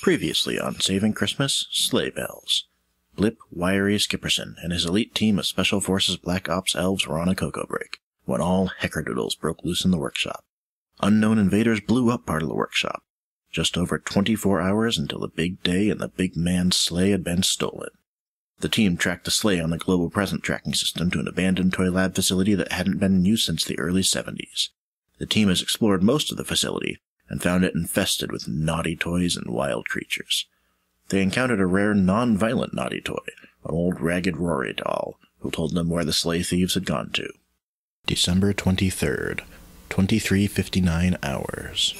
Previously on Saving Christmas, Slay Bells. Blip Wiry Skipperson and his elite team of Special Forces Black Ops elves were on a cocoa break when all heckerdoodles broke loose in the workshop. Unknown invaders blew up part of the workshop. Just over 24 hours until the big day and the big man's sleigh had been stolen. The team tracked the sleigh on the global present tracking system to an abandoned toy lab facility that hadn't been in use since the early 70s. The team has explored most of the facility and found it infested with naughty toys and wild creatures. They encountered a rare non-violent naughty toy, an old ragged Rory doll, who told them where the sleigh thieves had gone to. December 23rd, 2359 hours.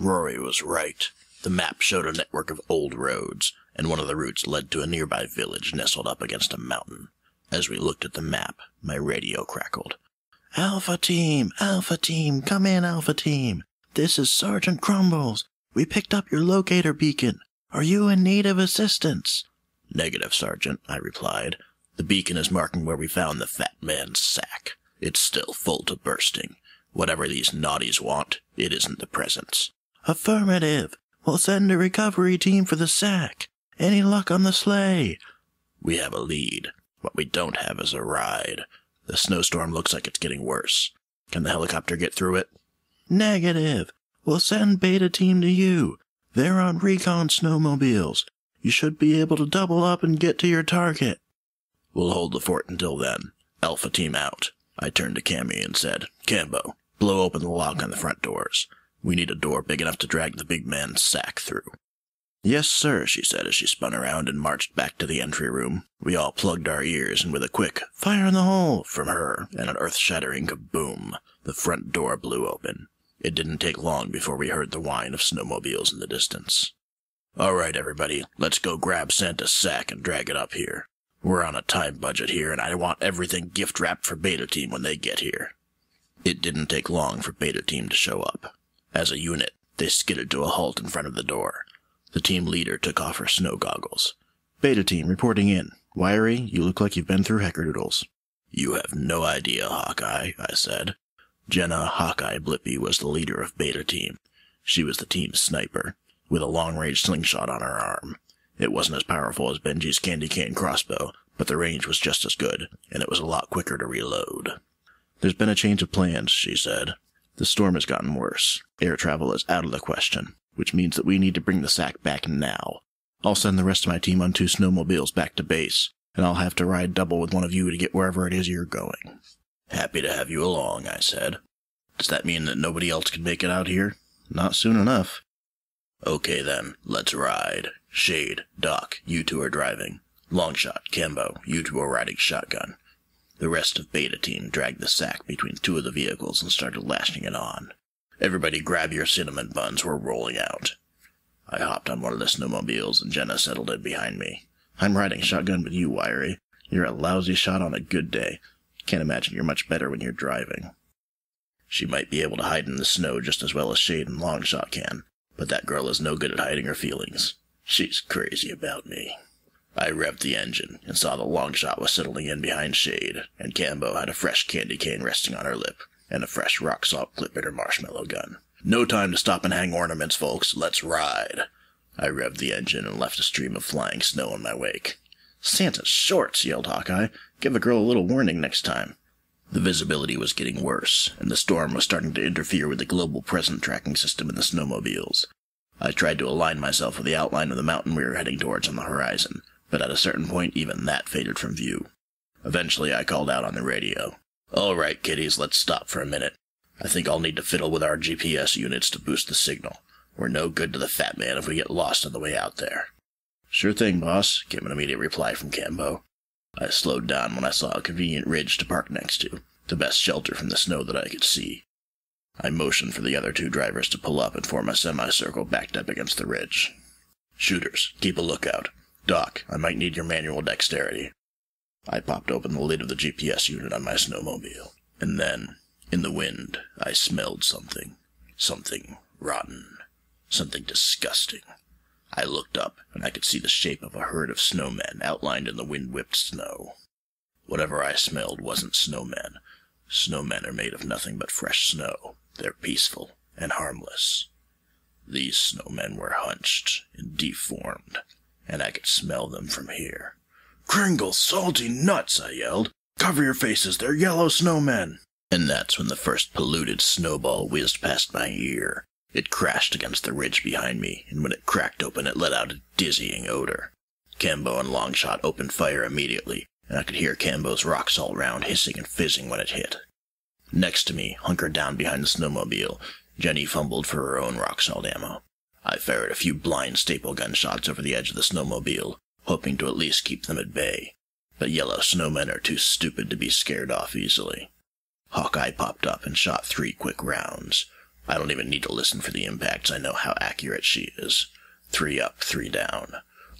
Rory was right. The map showed a network of old roads, and one of the routes led to a nearby village nestled up against a mountain. As we looked at the map, my radio crackled. Alpha Team! Alpha Team! Come in, Alpha Team! This is Sergeant Crumbles. We picked up your locator beacon. Are you in need of assistance? Negative, Sergeant, I replied. The beacon is marking where we found the fat man's sack. It's still full to bursting. Whatever these naughties want, it isn't the presents. Affirmative. We'll send a recovery team for the sack. Any luck on the sleigh? We have a lead. What we don't have is a ride. The snowstorm looks like it's getting worse. Can the helicopter get through it? Negative. We'll send Beta Team to you. They're on recon snowmobiles. You should be able to double up and get to your target. We'll hold the fort until then. Alpha Team out. I turned to Cammy and said, Cambo, blow open the lock on the front doors. We need a door big enough to drag the big man's sack through. Yes, sir, she said as she spun around and marched back to the entry room. We all plugged our ears, and with a quick fire in the hole from her and an earth shattering kaboom, the front door blew open. It didn't take long before we heard the whine of snowmobiles in the distance. All right, everybody, let's go grab Santa's sack and drag it up here. We're on a time budget here, and I want everything gift wrapped for Beta Team when they get here. It didn't take long for Beta Team to show up. As a unit, they skidded to a halt in front of the door. The team leader took off her snow goggles. Beta team reporting in. Wiry, you look like you've been through heckerdoodles. You have no idea, Hawkeye, I said. Jenna Hawkeye Blippy was the leader of Beta Team. She was the team's sniper, with a long-range slingshot on her arm. It wasn't as powerful as Benji's candy cane crossbow, but the range was just as good, and it was a lot quicker to reload. There's been a change of plans, she said. The storm has gotten worse. Air travel is out of the question, which means that we need to bring the sack back now. I'll send the rest of my team on two snowmobiles back to base, and I'll have to ride double with one of you to get wherever it is you're going. Happy to have you along, I said. Does that mean that nobody else can make it out here? Not soon enough. Okay then, let's ride. Shade, Doc, you two are driving. Longshot, Cambo, you two are riding shotgun. The rest of Beta Team dragged the sack between two of the vehicles and started lashing it on. Everybody grab your cinnamon buns, we're rolling out. I hopped on one of the snowmobiles and Jenna settled in behind me. I'm riding shotgun with you, Wiry. You're a lousy shot on a good day. Can't imagine you're much better when you're driving. She might be able to hide in the snow just as well as Shade and Longshot can, but that girl is no good at hiding her feelings. She's crazy about me. I revved the engine and saw the Longshot was settling in behind Shade, and Cambo had a fresh candy cane resting on her lip, and a fresh rock salt clip in her marshmallow gun. No time to stop and hang ornaments, folks. Let's ride. I revved the engine and left a stream of flying snow in my wake. Santa's shorts, yelled Hawkeye. Give a girl a little warning next time. The visibility was getting worse, and the storm was starting to interfere with the global present tracking system in the snowmobiles. I tried to align myself with the outline of the mountain we were heading towards on the horizon, but at a certain point even that faded from view. Eventually I called out on the radio. All right, kiddies, let's stop for a minute. I think I'll need to fiddle with our GPS units to boost the signal. We're no good to the fat man if we get lost on the way out there. Sure thing, boss, came an immediate reply from Cambo. I slowed down when I saw a convenient ridge to park next to, the best shelter from the snow that I could see. I motioned for the other two drivers to pull up and form a semicircle backed up against the ridge. Shooters, keep a lookout. Doc, I might need your manual dexterity. I popped open the lid of the GPS unit on my snowmobile, and then, in the wind, I smelled something. Something rotten. Something disgusting. I looked up, and I could see the shape of a herd of snowmen outlined in the wind-whipped snow. Whatever I smelled wasn't snowmen. Snowmen are made of nothing but fresh snow. They're peaceful and harmless. These snowmen were hunched and deformed, and I could smell them from here. Kringle, salty nuts, I yelled. Cover your faces, they're yellow snowmen. And that's when the first polluted snowball whizzed past my ear. It crashed against the ridge behind me, and when it cracked open, it let out a dizzying odor. Cambo and Longshot opened fire immediately, and I could hear Cambo's rock salt round hissing and fizzing when it hit. Next to me, hunkered down behind the snowmobile, Jenny fumbled for her own rock salt ammo. I fired a few blind staple gun shots over the edge of the snowmobile, hoping to at least keep them at bay. But yellow snowmen are too stupid to be scared off easily. Hawkeye popped up and shot three quick rounds. I don't even need to listen for the impacts, I know how accurate she is. Three up, three down.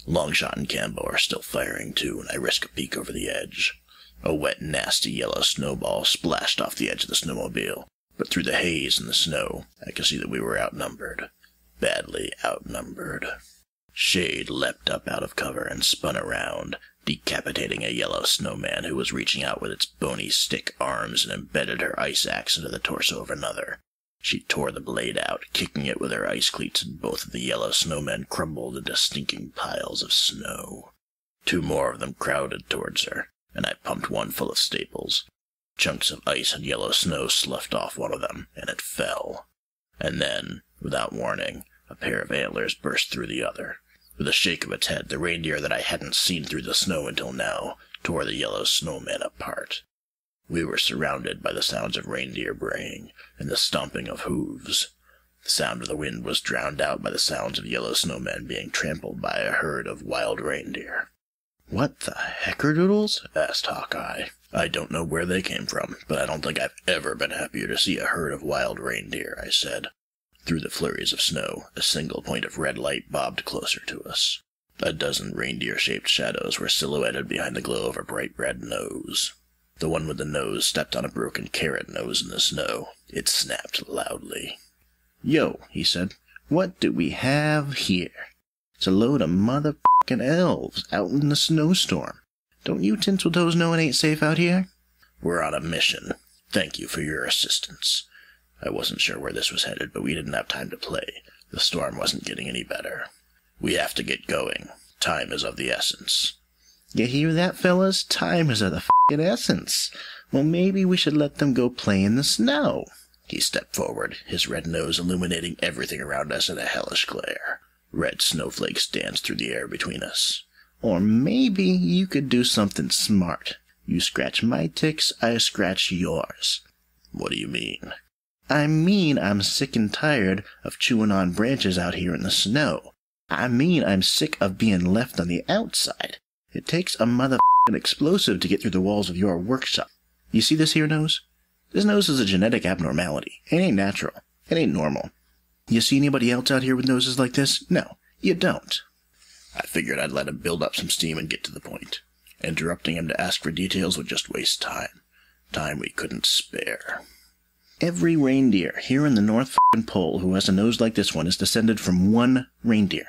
Longshot and Cambo are still firing too, and I risk a peek over the edge. A wet, nasty yellow snowball splashed off the edge of the snowmobile, but through the haze and the snow, I could see that we were outnumbered. Badly outnumbered. Shade leapt up out of cover and spun around, decapitating a yellow snowman who was reaching out with its bony stick arms and embedded her ice axe into the torso of another. She tore the blade out, kicking it with her ice cleats, and both of the yellow snowmen crumbled into stinking piles of snow. Two more of them crowded towards her, and I pumped one full of staples. Chunks of ice and yellow snow sloughed off one of them, and it fell. And then, without warning, a pair of antlers burst through the other. With a shake of its head, the reindeer that I hadn't seen through the snow until now tore the yellow snowman apart. We were surrounded by the sounds of reindeer braying and the stomping of hooves. The sound of the wind was drowned out by the sounds of yellow snowmen being trampled by a herd of wild reindeer. What the heckerdoodles? asked Hawkeye. I don't know where they came from, but I don't think I've ever been happier to see a herd of wild reindeer, I said. Through the flurries of snow, a single point of red light bobbed closer to us. A dozen reindeer-shaped shadows were silhouetted behind the glow of a bright red nose. The one with the nose stepped on a broken carrot nose in the snow. It snapped loudly. Yo, he said, what do we have here? It's a load of motherfucking elves out in the snowstorm. Don't you Tinseltoes know it ain't safe out here? We're on a mission. Thank you for your assistance. I wasn't sure where this was headed, but we didn't have time to play. The storm wasn't getting any better. We have to get going. Time is of the essence. You hear that, fellas? Time is of the f***ing essence. Well, maybe we should let them go play in the snow. He stepped forward, his red nose illuminating everything around us in a hellish glare. Red snowflakes danced through the air between us. Or maybe you could do something smart. You scratch my ticks, I scratch yours. What do you mean? I mean I'm sick and tired of chewing on branches out here in the snow. I mean I'm sick of being left on the outside. It takes a motherfucking explosive to get through the walls of your workshop. You see this here nose? This nose is a genetic abnormality. It ain't natural. It ain't normal. You see anybody else out here with noses like this? No, you don't. I figured I'd let him build up some steam and get to the point. Interrupting him to ask for details would just waste time. Time we couldn't spare. Every reindeer here in the North Pole who has a nose like this one is descended from one reindeer.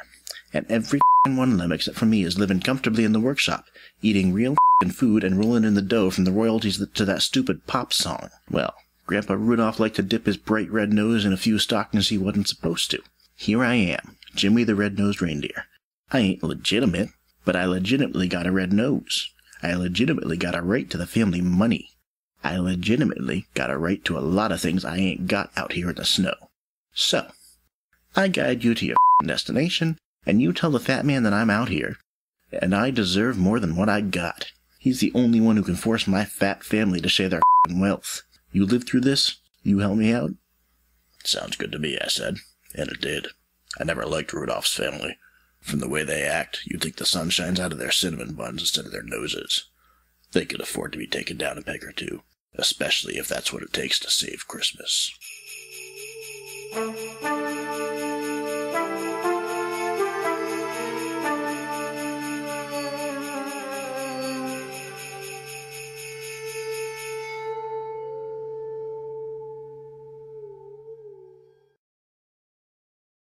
And every one of them, except for me, is living comfortably in the workshop, eating real food and rolling in the dough from the royalties to that stupid pop song. Well, Grandpa Rudolph liked to dip his bright red nose in a few stockings he wasn't supposed to. Here I am, Jimmy the Red-Nosed Reindeer. I ain't legitimate, but I legitimately got a red nose. I legitimately got a right to the family money. I legitimately got a right to a lot of things I ain't got out here in the snow. So, I guide you to your destination, and you tell the fat man that I'm out here, and I deserve more than what I got. He's the only one who can force my fat family to share their wealth. You live through this? You help me out? Sounds good to me, I said, and it did. I never liked Rudolph's family. From the way they act, you'd think the sun shines out of their cinnamon buns instead of their noses. They could afford to be taken down a peg or two especially if that's what it takes to save Christmas.